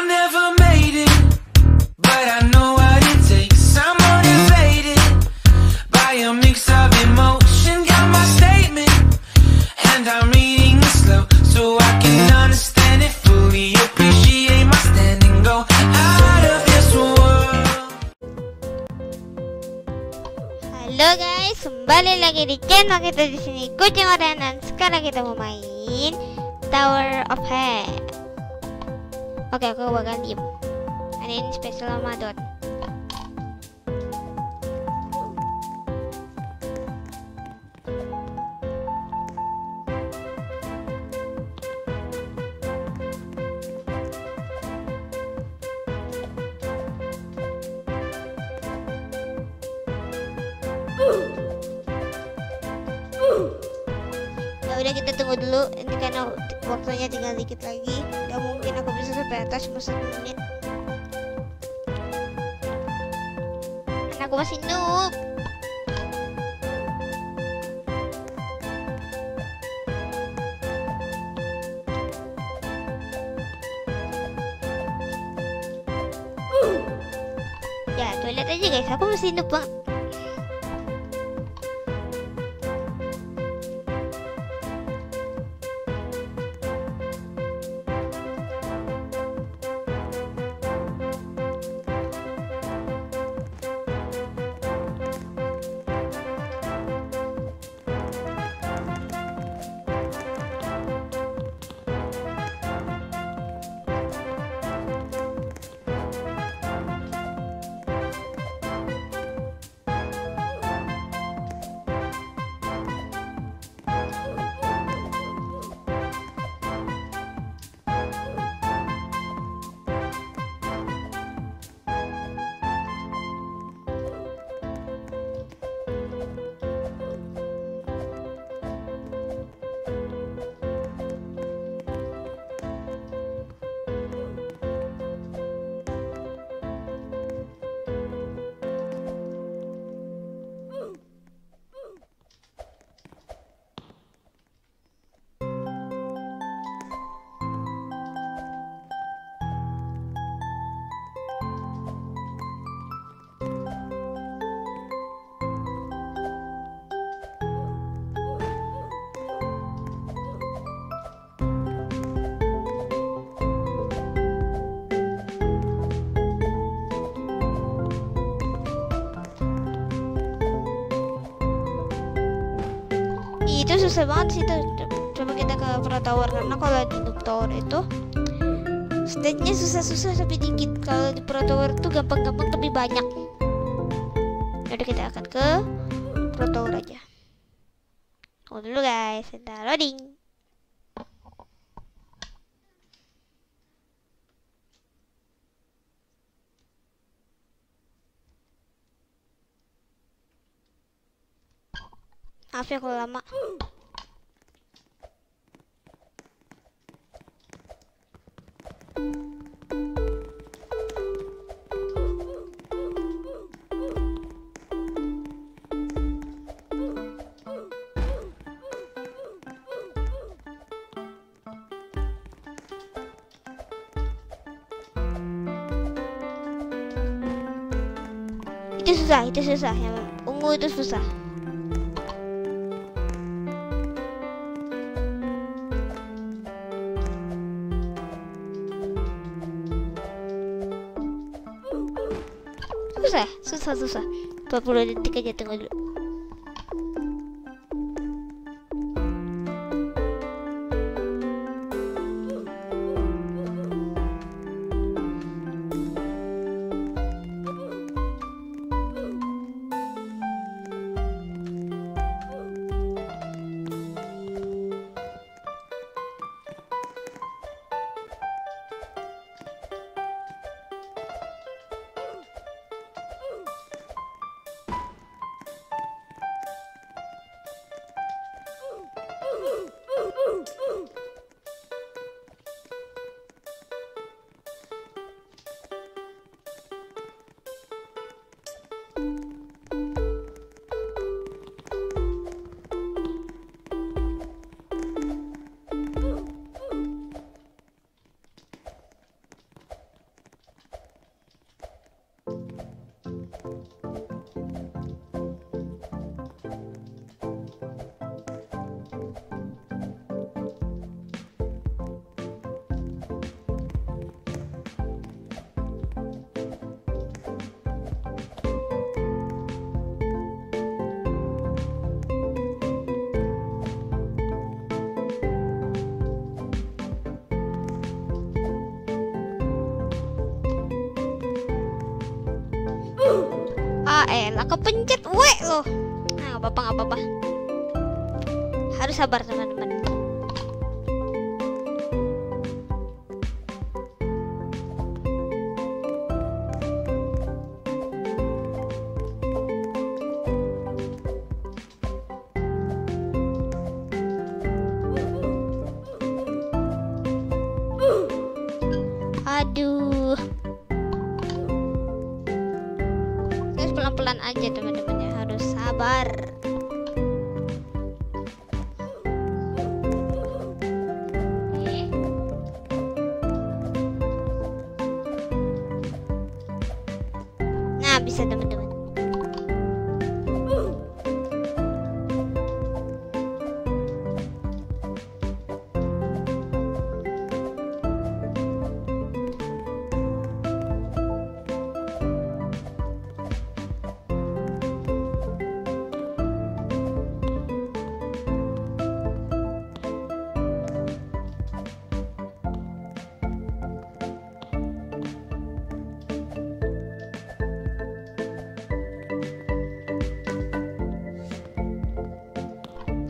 I never made it, but I know by a mix of emotion. Got my statement, and I'm reading slow so I can understand it fully. Appreciate my standing, go. Halo guys, kembali lagi di channel kita di sini Kucing dan sekarang kita mau main Tower of Head. Oke, aku bakal diem. Ada ini spesial Ramadan. Ya udah kita tunggu dulu. Ini karena waktunya tinggal dikit lagi. Gak mungkin aku bisa sampai atas satu menit. Karena aku masih noob. Ya, lihat aja guys, aku masih noob banget. Itu susah banget sih tuh. Coba kita ke Pro Tower karena kalau di Noob Tower itu stage-nya susah-susah tapi dikit. Kalau di Pro Tower itu gampang-gampang tapi banyak. Yaudah kita akan ke Pro Tower aja. Tunggu dulu guys, kita loading Maaf ya kalau lama. Itu susah, itu susah. Yang ungu itu susah Susah, susah, susah 40 detik aja tunggu dulu eh lah kepencet W loh. Nah nggak apa-apa nggak apa-apa. Harus sabar teman-teman aja teman-teman ya. Harus sabar. Nah bisa teman-teman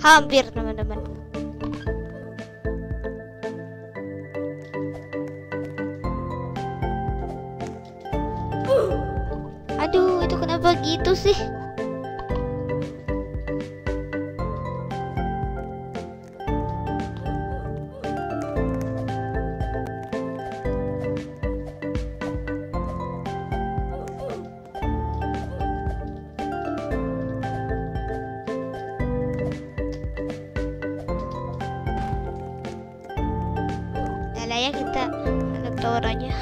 hampir teman-teman. Aduh itu kenapa gitu sih Udah lah ya kita adaptor aja.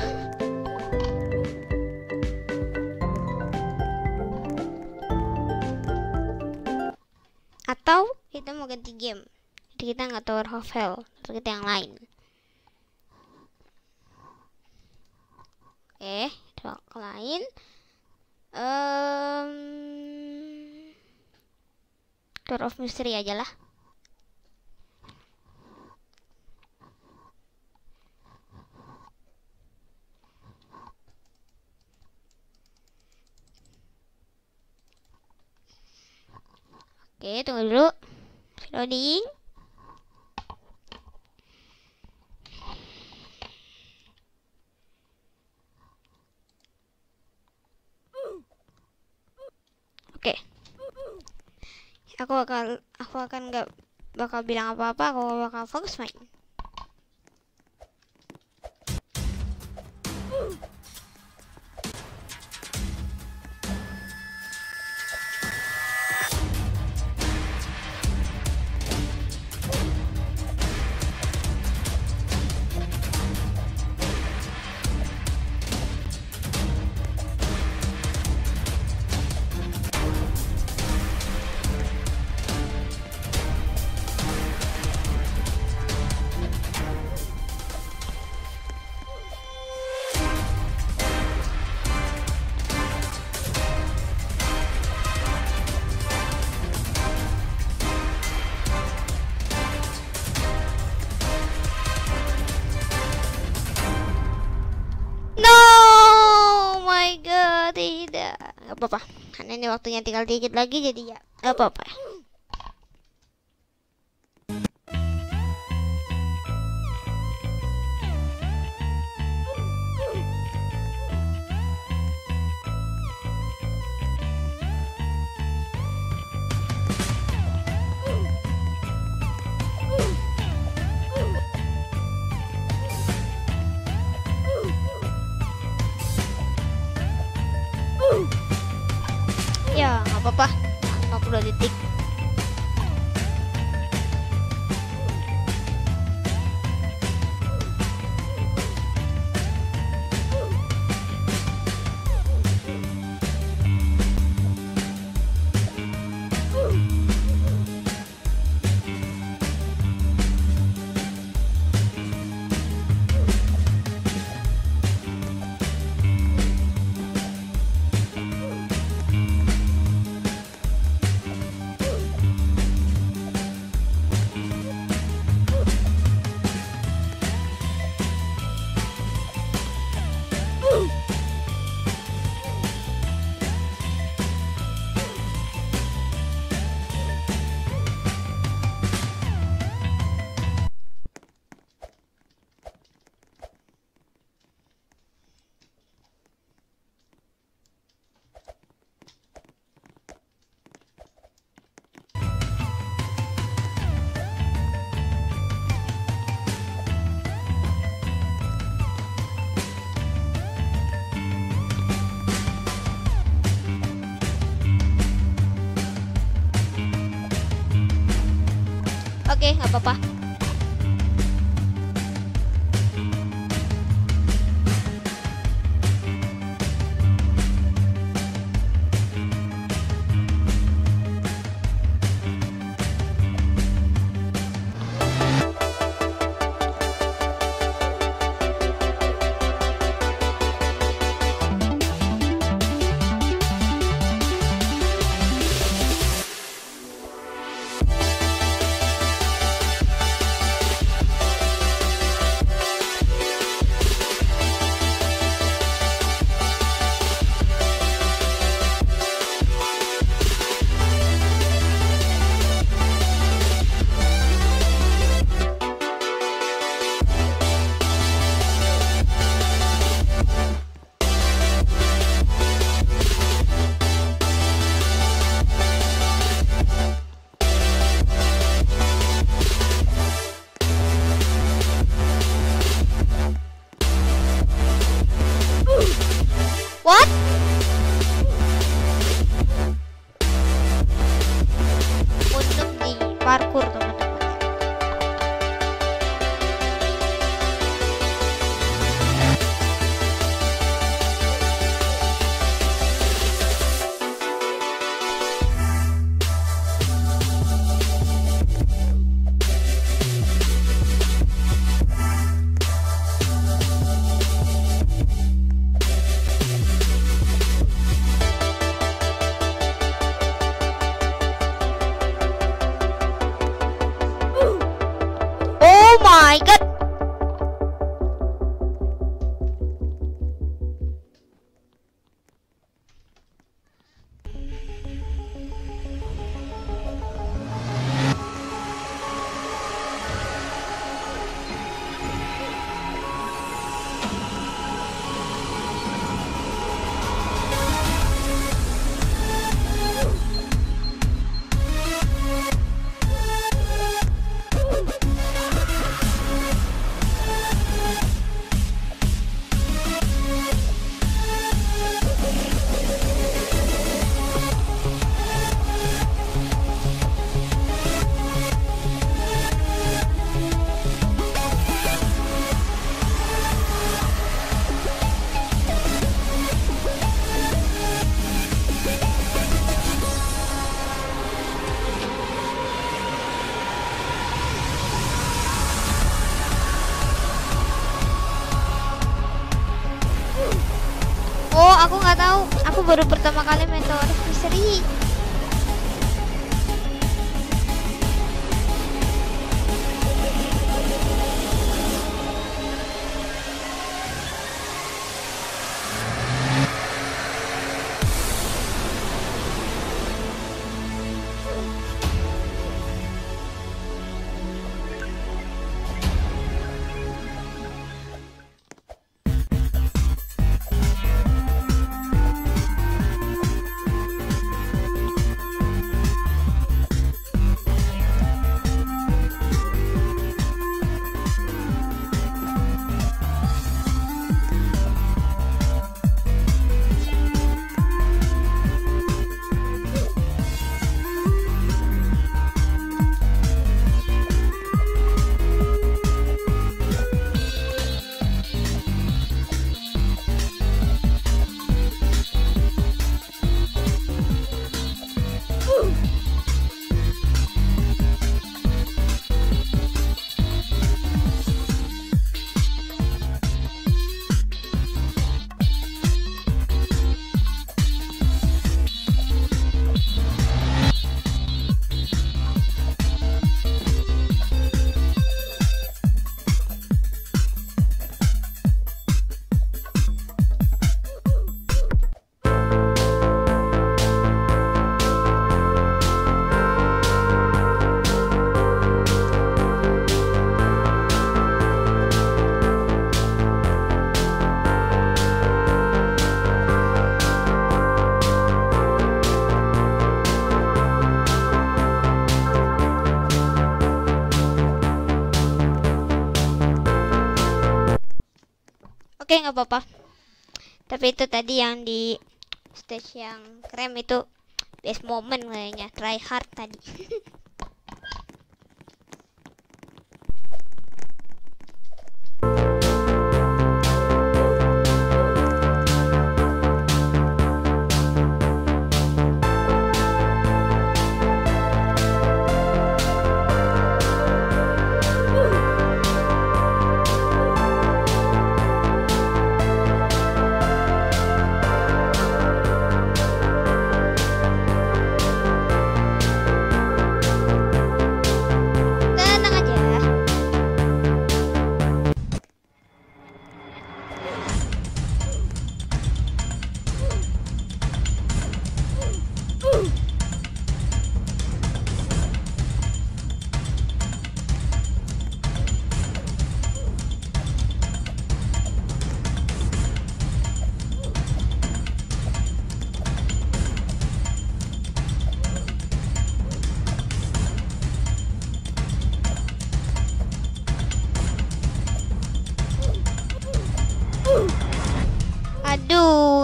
Atau kita mau ganti game. Jadi kita nggak tower hell atau kita yang lain. Oke kita ke lain. Em, tower of mystery aja lah Oke, tunggu dulu. Loading. Oke. Aku bakal aku akan nggak bakal bilang apa-apa, aku bakal fokus main. Apa-apa. Karena ini waktunya tinggal dikit lagi, jadi ya apa-apa. Apa-apa. 50 detik. Nggak apa-apa. Baru pertama kali misteri. Oke, nggak apa-apa. Tapi itu tadi yang di stage yang krem itu best moment kayaknya. Try hard tadi.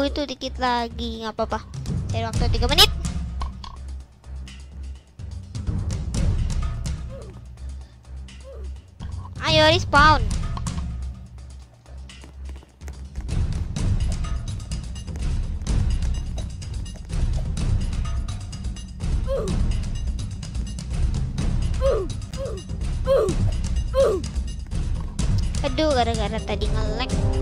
itu dikit lagi nggak apa-apa. Cari waktu 3 menit. Ayo respawn. Aduh, gara-gara tadi nge-lag. Ya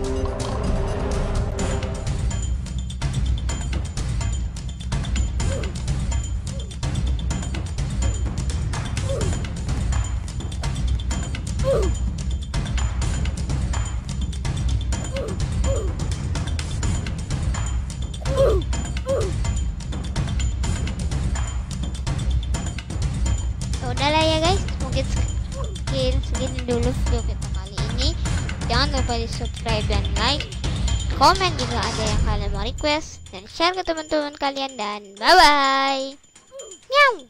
komen jika ada yang kalian mau request, dan share ke teman-teman kalian dan bye bye. Meow.